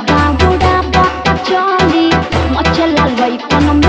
பாபுடா பா ஜாலி மச்சலால் வைப்பனம்